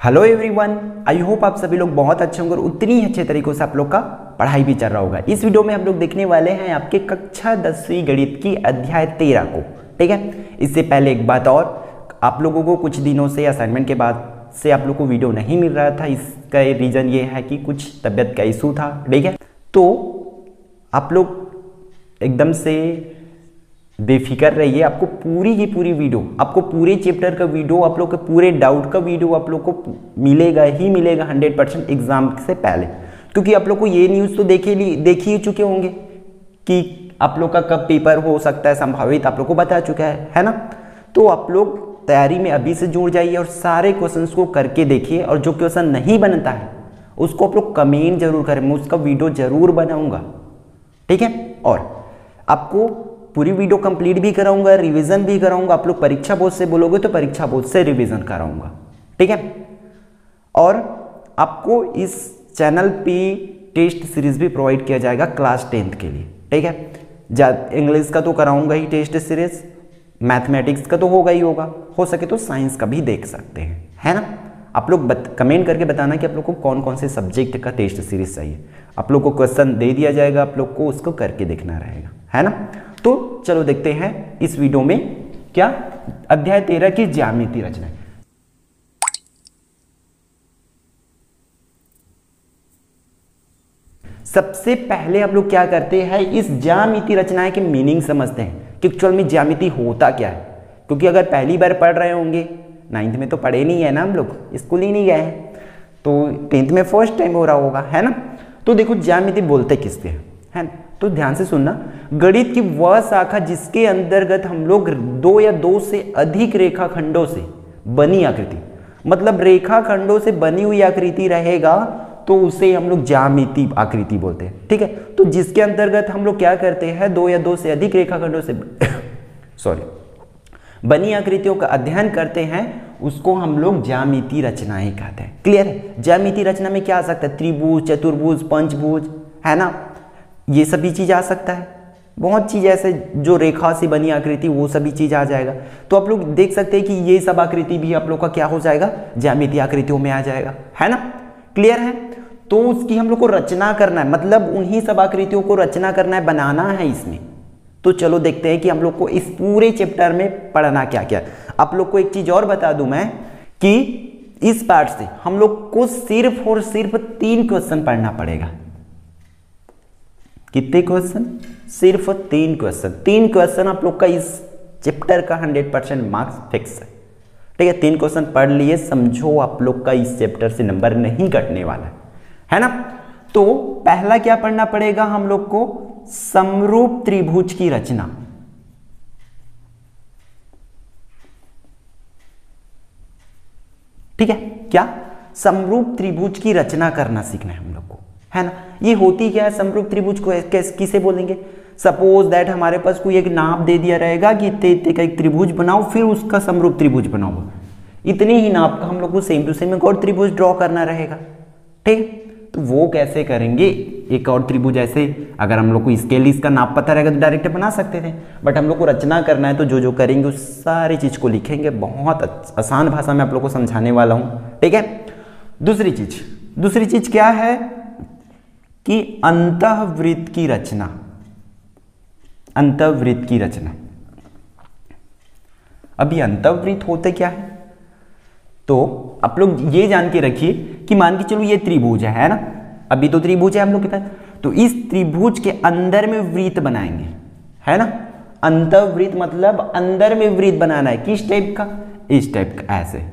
Hello everyone I hope आप सभी लोग बहुत अच्छे होंगे और उतनी ही अच्छे तरीकों से आप लोग का पढ़ाई भी चल रहा होगा। इस वीडियो में हम लोग देखने वाले हैं आपके कक्षा दसवीं गणित की अध्याय तेरह को, ठीक है? इससे पहले एक बात और, आप लोगों को कुछ दिनों से असाइनमेंट के बाद से आप लोग को वीडियो नहीं मिल रहा था, इसका रीज़न ये है कि कुछ तबियत का इशू था, ठीक है? तो आप लोग एकदम से बेफिक्र रहिए, आपको पूरी की पूरी वीडियो, आपको पूरे चैप्टर का वीडियो, आप लोग के पूरे डाउट का वीडियो आप लोग को मिलेगा ही मिलेगा हंड्रेड परसेंट एग्ज़ाम से पहले। क्योंकि आप लोग को ये न्यूज़ तो देखे देख ही चुके होंगे कि आप लोग का कब पेपर हो सकता है, संभावित आप लोग को बता चुका है है ना? तो आप लोग तैयारी में अभी से जुड़ जाइए और सारे क्वेश्चन को करके देखिए और जो क्वेश्चन नहीं बनता है, उसको आप लोग कमेंट ज़रूर करें, मैं उसका वीडियो ज़रूर बनाऊँगा। ठीक है? और आपको पूरी वीडियो कंप्लीट भी कराऊँगा रिवीजन भी कराऊँगा। आप लोग परीक्षा बोर्ड से बोलोगे तो परीक्षा बोर्ड से रिवीजन कराऊँगा। ठीक है? और आपको इस चैनल पे टेस्ट सीरीज़ भी प्रोवाइड किया जाएगा क्लास टेंथ के लिए। ठीक है? इंग्लिश का तो कराऊँगा ही टेस्ट सीरीज़ मैथमेटिक्स का तो होगा ही होगा। हो सके तो साइंस का भी देख सकते हैं। है ना? आप लोग बत, कमेंट करके बताना कि आप लोग को कौन कौन से सब्जेक्ट का टेस्ट सीरीज़ चाहिए। आप लोग को क्वेश्चन दे दिया जाएगा आप लोग को उसको करके देखना रहेगा। है ना? तो चलो देखते हैं इस वीडियो में क्या अध्याय तेरह की ज्यामिति रचना सबसे पहले हम लोग क्या करते हैं, इस ज्यामिति रचनाएँ के मीनिंग समझते हैं, कि एक्चुअल में ज्यामिति होता क्या है। क्योंकि अगर पहली बार पढ़ रहे होंगे नाइन्थ में तो पढ़े नहीं है ना हम लोग स्कूल ही नहीं गए हैं। तो टेंथ में फ़र्स्ट टाइम हो रहा होगा, है ना? तो देखो ज्यामिति बोलते किसके है ना? तो ध्यान से सुनना। गणित की वह शाखा जिसके अंतर्गत हम लोग दो या दो से अधिक रेखा खंडों से बनी आकृति मतलब रेखा खंडों से बनी हुई आकृति रहेगा तो उसे हम लोग ज्यामिति आकृति बोलते हैं, ठीक है? तो जिसके अंतर्गत हम लोग क्या करते हैं, दो या दो से अधिक रेखा खंडों से सॉरी बनी आकृतियों का अध्ययन करते हैं, उसको हम लोग जामिति रचनाएँ कहते हैं। क्लियर है? ज्यामिति रचना में क्या आ सकता है? त्रिभुज, चतुर्भुज, पंचभुज, है ना? ये सभी चीज़ आ सकता है। बहुत चीज़ ऐसे जो रेखा से बनी आकृति, वो सभी चीज़ आ जाएगा। तो आप लोग देख सकते हैं कि ये सब आकृति भी आप लोग का क्या हो जाएगा? ज्यामिति आकृतियों में आ जाएगा। है ना? क्लियर है? तो उसकी हम लोग को रचना करना है। मतलब उन्हीं सब आकृतियों को रचना करना है, बनाना है इसमें। तो चलो देखते हैं कि हम लोग को इस पूरे चैप्टर में पढ़ना क्या क्या आप लोग को एक चीज़ और बता दूँ मैं कि इस पार्ट से हम लोग को सिर्फ़ और सिर्फ़ तीन क्वेश्चन पढ़ना पड़ेगा। कितने क्वेश्चन सिर्फ़ तीन क्वेश्चन तीन क्वेश्चन आप लोग का इस चैप्टर का हंड्रेड परसेंट मार्क्स फिक्स है। ठीक है, तीन क्वेश्चन पढ़ लिए, समझो आप लोग का इस चैप्टर से नंबर नहीं कटने वाला है। है ना? तो पहला क्या पढ़ना पड़ेगा हम लोग को? समरूप त्रिभुज की रचना। ठीक है? क्या? समरूप त्रिभुज की रचना करना सीखना है हम लोग को। है ना? ये होती क्या है? समरूप त्रिभुज को किसे बोलेंगे? सपोज़ दैट हमारे पास कोई एक नाप दे दिया रहेगा कि इतने इतने का एक त्रिभुज बनाओ, फिर उसका समरूप त्रिभुज बनाओ इतने ही नाप का हम लोग को सेम टू सेम एक और त्रिभुज ड्रॉ करना रहेगा। ठीक तो वो कैसे करेंगे? एक और त्रिभुज ऐसे, अगर हम लोग को इसके लिए इसका नाप पता रहेगा तो डायरेक्ट बना सकते थे। बट हम लोग को रचना करना है तो जो जो करेंगे, उस सारी चीज़ को लिखेंगे। बहुत आसान भाषा में आप लोग को समझाने वाला हूँ। ठीक है? दूसरी चीज़। दूसरी चीज़ क्या है? कि अंतवृत्त की रचना। अंतवृत्त की रचना। अभी अंतवृत्त होते क्या है? तो आप लोग ये जान के रखिए कि मान के चलो ये त्रिभुज है, है ना? अभी तो त्रिभुज है हम लोग के पास। तो इस त्रिभुज के अंदर में वृत्त बनाएँगे है ना? अंतवृत्त मतलब अंदर में वृत्त बनाना है। किस टाइप का? इस टाइप का ऐसे।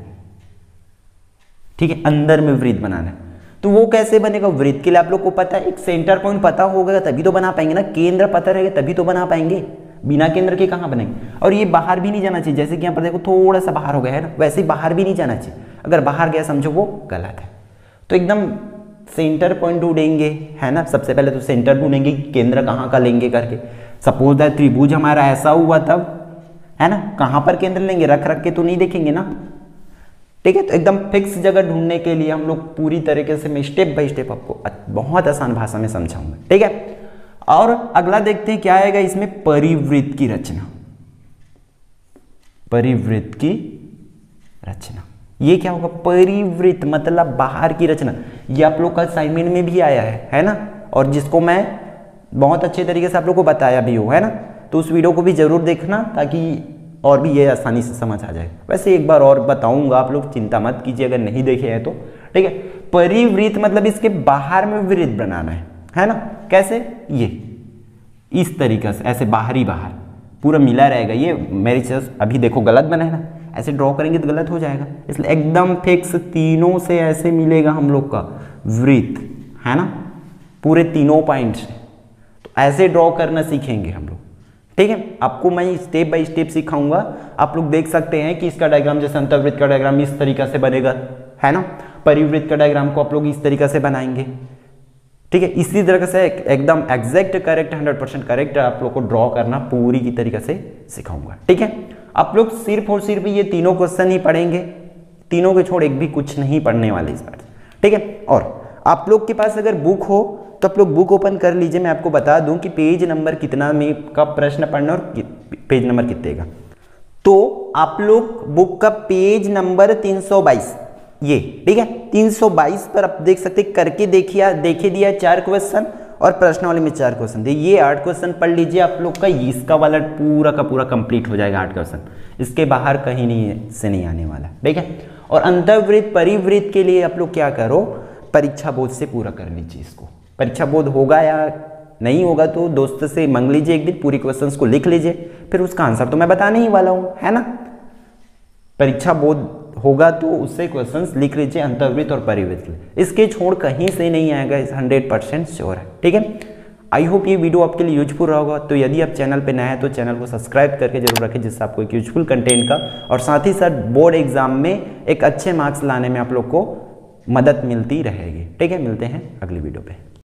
ठीक है? अंदर में वृत्त बनाना है। तो वो कैसे बनेगा? वृत्त के लिए आप लोग को पता है, एक सेंटर पॉइंट पता होगा, तभी तो बना पाएँगे ना। केंद्र पता रहेगा, तभी तो बना पाएँगे। बिना केंद्र के कहाँ बनेंगे? और ये बाहर भी नहीं जाना चाहिए। जैसे कि यहाँ पर देखो, थोड़ा सा बाहर हो गया, है ना? वैसे बाहर भी नहीं जाना चाहिए। अगर बाहर गया, समझो वो गलत है। तो एकदम सेंटर पॉइंट ढूंढेंगे, है ना? सबसे पहले तो सेंटर ढूंढेंगे केंद्र कहाँ का लेंगे करके। सपोज़ दैट त्रिभुज हमारा ऐसा हुआ तब, है ना? कहाँ पर केंद्र लेंगे? रख रख के तो नहीं देखेंगे ना? ठीक है तो एकदम फिक्स जगह ढूँढने के लिए हम लोग पूरी तरीके से मैं स्टेप बाय स्टेप आपको बहुत आसान भाषा में समझाऊँगा, ठीक है? और अगला देखते हैं क्या आएगा इसमें, परिवृत्त की रचना। परिवृत्त की रचना। ये क्या होगा? परिवृत्त मतलब बाहर की रचना। ये आप लोग का असाइनमेंट में भी आया है है ना? और जिसको मैं बहुत अच्छे तरीके से आप लोग को बताया भी हो, है ना? तो उस वीडियो को भी ज़रूर देखना ताकि और भी ये आसानी से समझ आ जाएगा। वैसे एक बार और बताऊँगा, आप लोग चिंता मत कीजिए, अगर नहीं देखे हैं तो। ठीक है? परिवृत्त मतलब इसके बाहर में वृत्त बनाना है। है ना? कैसे? ये। इस तरीके से, ऐसे बाहरी बाहर। पूरा मिला रहेगा। ये मेरी चीज़ अभी देखो गलत बना है ना? ऐसे ड्रॉ करेंगे तो गलत हो जाएगा। इसलिए एकदम फिक्स तीनों से ऐसे मिलेगा हम लोग का वृत्त है ना? पूरे तीनों पॉइंट से। तो ऐसे ड्रॉ करना सीखेंगे हम लोग। ठीक है? आपको मैं स्टेप बाय स्टेप सिखाऊँगा। आप लोग देख सकते हैं कि इसका डायग्राम जैसे अंतर्वृत्त का डायग्राम इस तरीका से बनेगा, है ना? परिवृत्त का डायग्राम को आप लोग इस तरीका से बनाएँगे। ठीक है? इसी तरह से एकदम exact correct hundred percent correct आप लोग को ड्रॉ करना पूरी की तरीके से सिखाऊँगा। ठीक है? आप लोग सिर्फ़ और सिर्फ़ ये तीनों क्वेश्चन ही पढ़ेंगे। तीनों के छोड़ एक भी कुछ नहीं पढ़ने वाले इस बार। ठीक है? और आप लोग के पास अगर बुक हो तो आप लोग बुक ओपन कर लीजिए, मैं आपको बता दूँ कि पेज नंबर कितना में का प्रश्न पढ़ना और पेज नंबर कितने का। तो आप लोग बुक का पेज नंबर 322 ये, ठीक है? 322 पर आप देख सकते करके देखिए देखे दिया चार क्वेश्चन और प्रश्न वाले में चार क्वेश्चन दिए ये आठ क्वेश्चन पढ़ लीजिए आप लोग का इसका वाला पूरा का पूरा कंप्लीट हो जाएगा आठ क्वेश्चन इसके बाहर कहीं नहीं से नहीं आने वाला, ठीक है? और अंतर्वृत्त, परिवृत्त के लिए आप लोग क्या करो, परीक्षा बोध से पूरा कर लीजिए इसको। परीक्षा बोध होगा या नहीं होगा तो दोस्त से मंग लीजिए, एक दिन पूरी क्वेश्चंस को लिख लीजिए, फिर उसका आंसर तो मैं बताने ही वाला हूँ, है ना? परीक्षा बोध होगा तो उससे क्वेश्चंस लिख लीजिए अंतर्वृत्त और परिवृत्त इसके छोड़ कहीं से नहीं आएगा, इस हंड्रेड परसेंट श्योर है, ठीक है? आई होप ये वीडियो आपके लिए यूजफुल रहा होगा। तो यदि आप चैनल पर नए हैं तो चैनल को सब्सक्राइब करके ज़रूर रखें, जिससे आपको एक यूजफुल कंटेंट का और साथ ही साथ बोर्ड एग्ज़ाम में एक अच्छे मार्क्स लाने में आप लोग को मदद मिलती रहेगी। ठीक है? मिलते हैं अगली वीडियो पे।